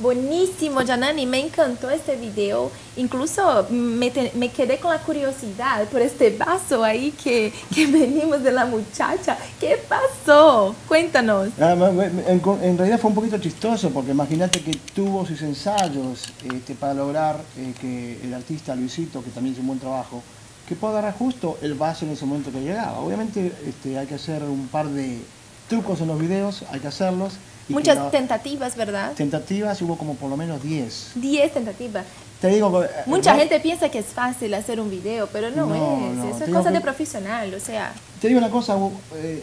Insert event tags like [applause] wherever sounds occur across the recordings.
Buenísimo, Janani, me encantó este video. Incluso me, quedé con la curiosidad por este vaso ahí que, que [laughs] venimos de la muchacha. ¿Qué pasó? Cuéntanos. Ah, en, realidad fue un poquito chistoso porque imagínate que tuvo sus ensayos este, para lograr eh, que el artista Luisito, que también hizo un buen trabajo, que pueda agarrar justo el vaso en ese momento que llegaba. Obviamente este, hay que hacer un par de trucos en los videos, hay que hacerlos Muchas tentativas, ¿verdad? Tentativas, hubo como por lo menos 10. 10 tentativas. Te digo, eh, Mucha gente piensa que es fácil hacer un video, pero no, es. Eso es cosa de profesional, o sea. Te digo una cosa, hubo, eh,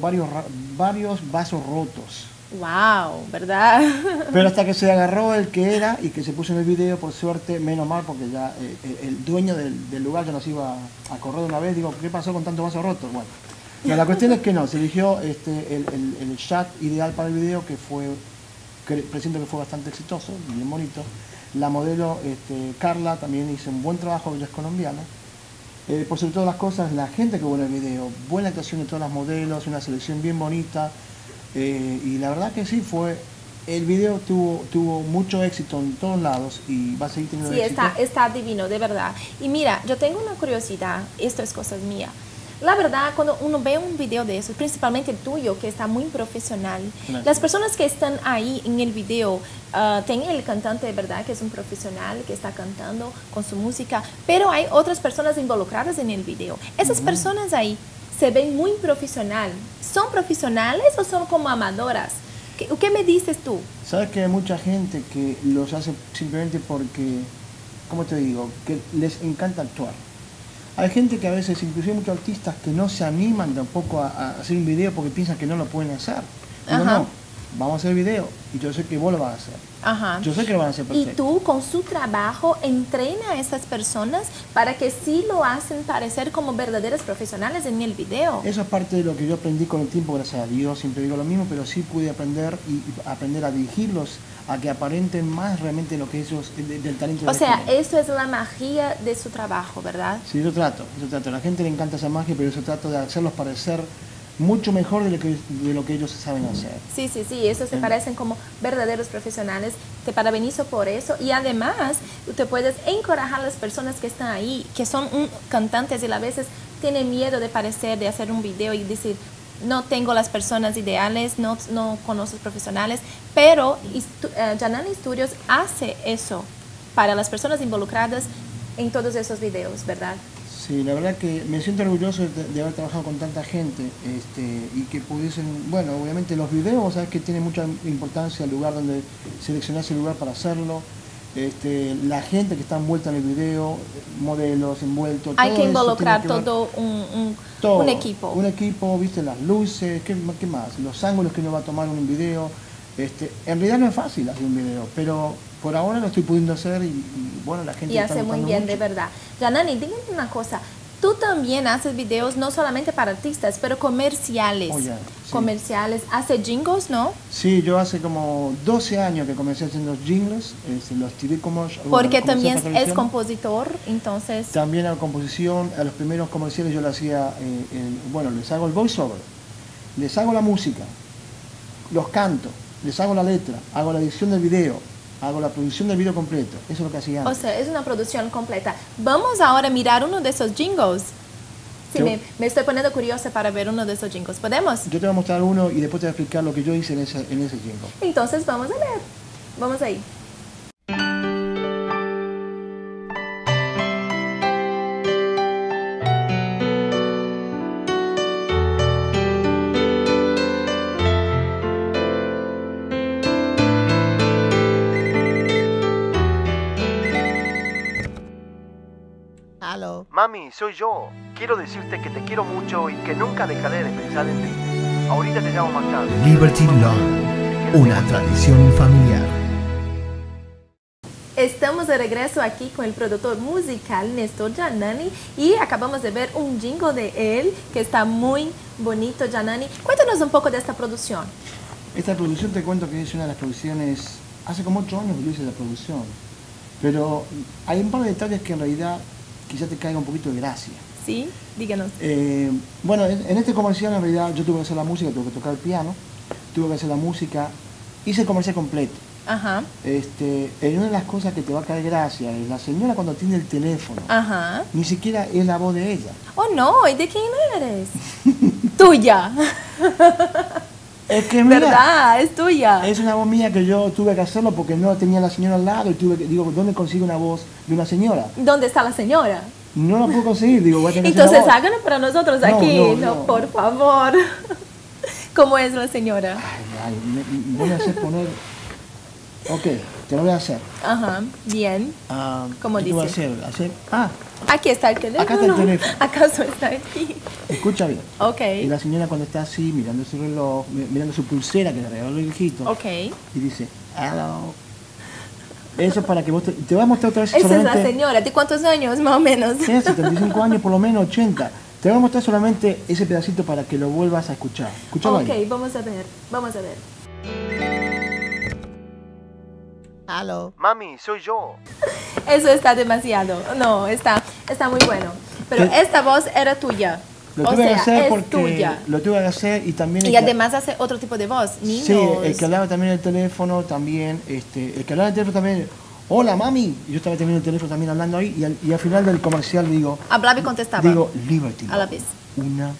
varios, varios vasos rotos. Wow, ¿verdad? [laughs] Pero hasta que se agarró el que era y que se puso en el video, por suerte, menos mal, porque ya eh, el dueño del, del, lugar ya nos iba a correr de una vez. Digo, ¿qué pasó con tantos vasos rotos? Bueno, la cuestión es que no, se eligió este, el, el, shot ideal para el video, que fue, que presiento que fue bastante exitoso, bien bonito. La modelo este, Carla también hizo un buen trabajo, ella es colombiana. Eh, por sobre todas las cosas, la gente que vuelve el video, buena actuación de todas las modelos, una selección bien bonita. Eh, y la verdad que sí, fue el video tuvo, tuvo mucho éxito en todos lados y va a seguir teniendo sí, éxito. Sí, está, está divino, de verdad. Y mira, yo tengo una curiosidad, esto es cosa mía. La verdad, cuando uno ve un video de eso, principalmente el tuyo, que está muy profesional, las personas que están ahí en el video, uh, tienen el cantante de verdad que es un profesional, que está cantando con su música, pero hay otras personas involucradas en el video. Esas personas ahí se ven muy profesional. ¿Son profesionales o son como amadoras? ¿Qué, ¿Qué, me dices tú? Sabes que hay mucha gente que los hace simplemente porque, ¿cómo te digo? Que les encanta actuar. Hay gente que a veces, inclusive muchos artistas, que no se animan tampoco a, hacer un video porque piensan que no lo pueden hacer. No, no, vamos a hacer video y yo sé que vos lo vas a hacer. Ajá. Yo sé que lo van a hacer perfecto. Y tú con su trabajo entrena a esas personas para que sí lo hacen parecer como verdaderos profesionales en el video. Eso es parte de lo que yo aprendí con el tiempo, gracias a Dios, siempre digo lo mismo, pero sí pude aprender y aprender a dirigirlos a que aparenten más realmente lo que ellos, del talento. O sea, eso es la magia de su trabajo, ¿verdad? Sí, eso trato, eso trato. A la gente le encanta esa magia, pero eso trato de hacerlos parecer mucho mejor de lo que, de lo que ellos saben hacer. Sí, sí, sí, eso se parecen como verdaderos profesionales. Te parabenizo por eso y además te puedes encorajar a las personas que están ahí, que son cantantes y a veces tienen miedo de parecer, de hacer un video y decir, no tengo las personas ideales, no, no conozco profesionales, pero uh, Janani Studios hace eso para las personas involucradas en todos esos videos, ¿verdad? Sí, la verdad que me siento orgulloso de, haber trabajado con tanta gente este, y que pudiesen, bueno, obviamente los videos, sabes que tiene mucha importancia el lugar donde seleccionas el lugar para hacerlo, este, la gente que está envuelta en el video, modelos envueltos. Hay que involucrar todo, un, un, equipo. Un equipo, viste, las luces, ¿qué, ¿qué, más? Los ángulos que uno va a tomar en un video. Este, en realidad no es fácil hacer un video, pero por ahora lo estoy pudiendo hacer y, bueno, la gente Y hace muy bien, de verdad. Janani, díganme una cosa. Tú también haces videos no solamente para artistas, pero comerciales. Oh, comerciales. ¿Hace jingles, no? Sí, yo hace como 12 años que comencé haciendo jingles, este, los TV como Porque también es compositor, entonces... También la composición, a los primeros comerciales yo le hacía, eh, bueno, les hago el voiceover, les hago la música, los canto, les hago la letra, hago la edición del video, hago la producción del video completo. Eso es lo que hacía O sea, es una producción completa. Vamos ahora a mirar uno de esos jingles. Sí, me, estoy poniendo curiosa para ver uno de esos jingles. ¿Podemos? Yo te voy a mostrar uno y después te voy a explicar lo que yo hice en ese, en ese jingle. Entonces, vamos a ver. Vamos ahí. Mami, soy yo. Quiero decirte que te quiero mucho y que nunca dejaré de pensar en ti. Ahorita te llamo más tarde. Liberty Law, una tradición familiar. Estamos de regreso aquí con el productor musical Néstor Janani y acabamos de ver un jingle de él que está muy bonito, Janani. Cuéntanos un poco de esta producción. Esta producción te cuento que es una de las producciones, hace como ocho años que yo hice la producción, pero hay un par de detalles que en realidad quizá te caiga un poquito de gracia. Sí, díganos. Eh, bueno, en, este comercial en realidad yo tuve que hacer la música, tuve que tocar el piano, tuve que hacer la música, hice el comercial completo. Ajá. Este, en una de las cosas que te va a caer gracia es la señora cuando tiene el teléfono, Ajá. ni siquiera es la voz de ella. Oh, no, ¿y de quién eres? [laughs] tuya. [laughs] Es que mira, ¿Verdad? Es tuya. es una voz mía que yo tuve que hacerlo porque no tenía la señora al lado y tuve que, digo, ¿dónde consigo una voz de una señora? ¿Dónde está la señora? No la puedo conseguir, digo, voy a tener Entonces háganlo para nosotros No, aquí. no, No, no. por favor. [laughs] ¿Cómo es la señora? Ay, ay, me- voy a hacer poner... Ok, te lo voy a hacer. Ajá, bien. Ah, ¿Cómo ¿qué te voy a dice? hacer? Hacer- Ah, Aquí está el teléfono. Acá está el teléfono. [laughs] ¿Acaso está aquí? escucha bien. Ok. Y la señora cuando está así, mirando su reloj, mi- mirando su pulsera que le regaló el hijito, Ok. y dice, hello. Eso es para que vos te, te voy a mostrar otra vez Esa es la solamente... señora. ¿De cuántos años, más o menos? Tiene [laughs] 75 años, por lo menos 80. Te voy a mostrar solamente ese pedacito para que lo vuelvas a escuchar. Escuchalo Ok, ahí. vamos a ver. Vamos a ver. Mami, soy yo. [laughs] Eso está demasiado. No, está, está muy bueno. Pero ¿Qué? esta voz era tuya. Lo o tuve que sea, hacer es porque tuya. lo tuve que hacer y también... Y que- además hace otro tipo de voz. Niños. Sí, el que hablaba también el teléfono, también, este, el que hablaba el teléfono también, hola mami, yo estaba teniendo el teléfono también hablando ahí, y al, y al final del comercial digo, Hablaba y contestaba. digo, Liberty. A la vez. Una,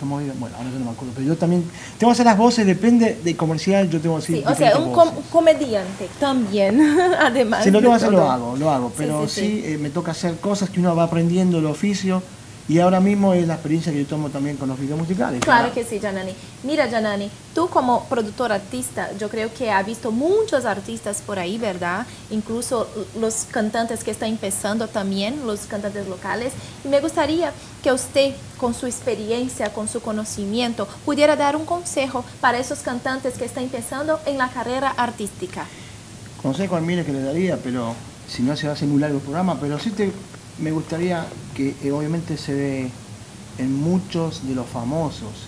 ¿cómo digo? Bueno, ahora yo no me acuerdo, pero yo también, tengo que hacer las voces, depende del comercial, yo tengo que decir Sí, o sea, un com- comediante también, [laughs] además. Si lo tengo que hacer, lo hago, lo hago, Sí, pero sí, sí, eh, me toca hacer cosas que uno va aprendiendo el oficio, y ahora mismo es la experiencia que yo tomo también con los videos musicales. Claro que sí, Janani. Mira, Janani, tú como productor artista, yo creo que has visto muchos artistas por ahí, ¿verdad? Incluso los cantantes que están empezando también, los cantantes locales. Y me gustaría que usted, con su experiencia, con su conocimiento, pudiera dar un consejo para esos cantantes que están empezando en la carrera artística. consejo al mire que le daría, pero si no se va a hacer muy largo el programa, pero sí te, me gustaría que eh, obviamente se ve en muchos de los famosos.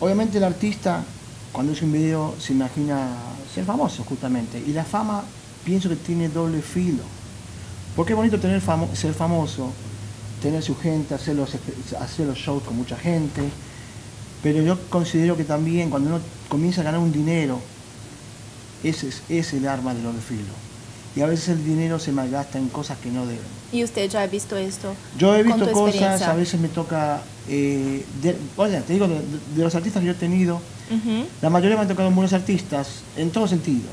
Obviamente el artista cuando hace un video se imagina ser famoso justamente y la fama pienso que tiene doble filo. Porque es bonito tener famo- ser famoso, tener su gente, hacer los, hacer los shows con mucha gente, pero yo considero que también cuando uno comienza a ganar un dinero, ese es, es el arma del doble filo. Y a veces el dinero se malgasta en cosas que no deben. Y usted ya ha visto esto. Yo he visto cosas, a veces me toca, eh, de- oye, te digo, de, de los artistas que yo he tenido, la mayoría me han tocado buenos artistas, en todo sentido.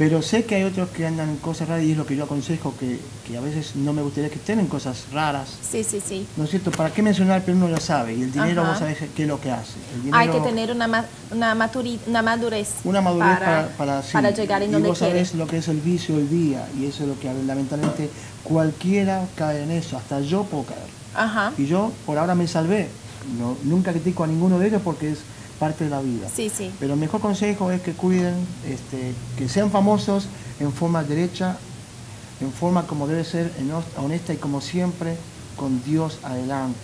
Pero sé que hay otros que andan en cosas raras y es lo que yo aconsejo, que, que a veces no me gustaría que estén en cosas raras. Sí, sí, sí. ¿No es cierto? ¿Para qué mencionar? Pero uno ya sabe. Y el dinero, Ajá. vos sabés qué es lo que hace. El dinero, Hay que tener una, ma- una, maturi- una madurez. una madurez para, para, sí. para llegar en y donde vos quiere. sabés lo que es el vicio hoy día. Y eso es lo que lamentablemente cualquiera cae en eso. Hasta yo puedo caer. Ajá. Y yo por ahora me salvé. No, nunca critico a ninguno de ellos porque es parte de la vida. Sí, sí. Pero el mejor consejo es que cuiden, este, que sean famosos en forma derecha, en forma como debe ser, en hon- honesta y como siempre, con Dios adelante.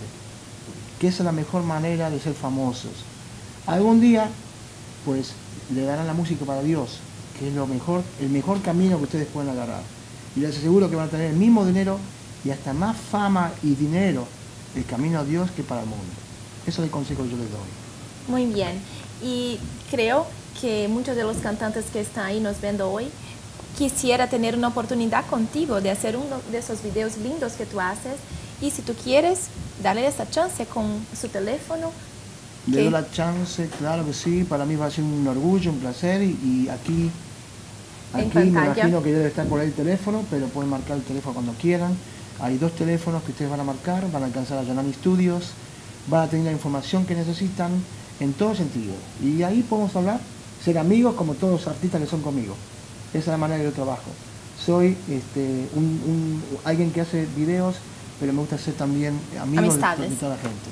Que esa es la mejor manera de ser famosos. Algún día, pues, le darán la música para Dios, que es lo mejor, el mejor camino que ustedes pueden agarrar. Y les aseguro que van a tener el mismo dinero y hasta más fama y dinero el camino a Dios que para el mundo. Eso es el consejo que yo les doy. Muy bien. Y creo que muchos de los cantantes que están ahí nos viendo hoy quisiera tener una oportunidad contigo de hacer uno de esos videos lindos que tú haces. Y si tú quieres, darle esa chance con su teléfono. Le doy la chance, claro que sí, para mí va a ser un orgullo, un placer y, y aquí, aquí me imagino que debe estar por ahí el teléfono, pero pueden marcar el teléfono cuando quieran. Hay dos teléfonos que ustedes van a marcar, van a alcanzar a Yanani Studios, van a tener la información que necesitan en todo sentido. Y ahí podemos hablar, ser amigos como todos los artistas que son conmigo. Esa es la manera que yo trabajo. Soy este, un, un- alguien que hace videos, pero me gusta ser también amigo de, de toda la gente.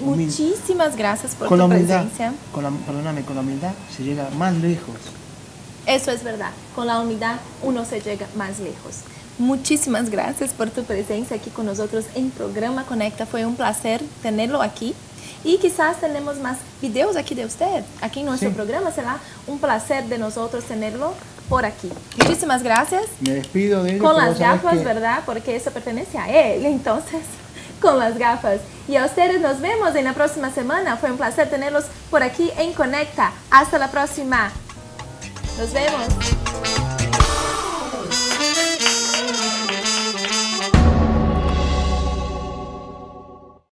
Humilde muchísimas gracias por con la tu humildad, presencia. con la, perdóname, con la humildad se llega más lejos. Eso es verdad. Con la unidad uno se llega más lejos. Muchísimas gracias por tu presencia aquí con nosotros en Programa Conecta. Fue un placer tenerlo aquí. Y quizás tenemos más videos aquí de usted. Aquí en nuestro Sí. programa será un placer de nosotros tenerlo por aquí. Muchísimas gracias. Me despido de él. Con pero las sabes gafas, que- ¿verdad? Porque eso pertenece a él. Entonces, [laughs] con las gafas. Y a ustedes nos vemos en la próxima semana. Fue un placer tenerlos por aquí en Conecta. Hasta la próxima. Nos vemos.